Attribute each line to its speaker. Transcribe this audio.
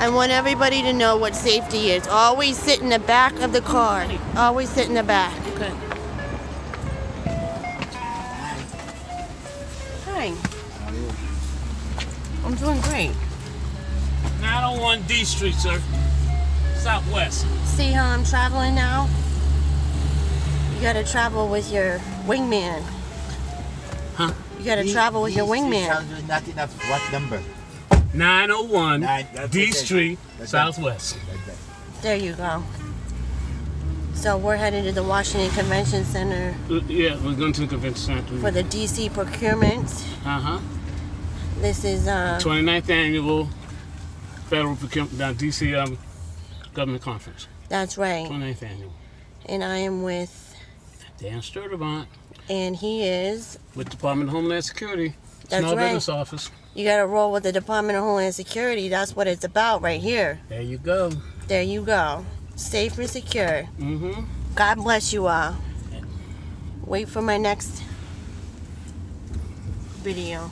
Speaker 1: I want everybody to know what safety is. Always sit in the back of the car. Always sit in the back.
Speaker 2: Okay.
Speaker 1: Hi. I'm doing great.
Speaker 2: 901 D Street, sir. Southwest.
Speaker 1: See how I'm traveling now? You gotta travel with your wingman.
Speaker 2: Huh?
Speaker 1: You gotta travel with your wingman.
Speaker 3: Not enough. What number?
Speaker 2: 901
Speaker 3: Nine-
Speaker 2: D. Street,
Speaker 3: That's
Speaker 2: Southwest.
Speaker 3: Like.
Speaker 1: There you go. So we're headed to the Washington Convention Center
Speaker 2: Uh, yeah, we're going to the convention center.
Speaker 1: for the DC procurement.
Speaker 2: Uh huh.
Speaker 1: This is uh
Speaker 2: 29th annual Federal Procurement, uh, DC um, Government Conference.
Speaker 1: that's right.
Speaker 2: 29th annual.
Speaker 1: And I am with
Speaker 2: Dan Sturdivant
Speaker 1: and he is
Speaker 2: with Department of Homeland Security.
Speaker 1: That's
Speaker 2: Small
Speaker 1: right.
Speaker 2: Business Office.
Speaker 1: you gotta roll with the Department of Homeland Security. That's what it's about right here.
Speaker 2: There you go.
Speaker 1: There you go. Safe and secure.
Speaker 2: Mm-hmm.
Speaker 1: God bless you all. Wait for my next video.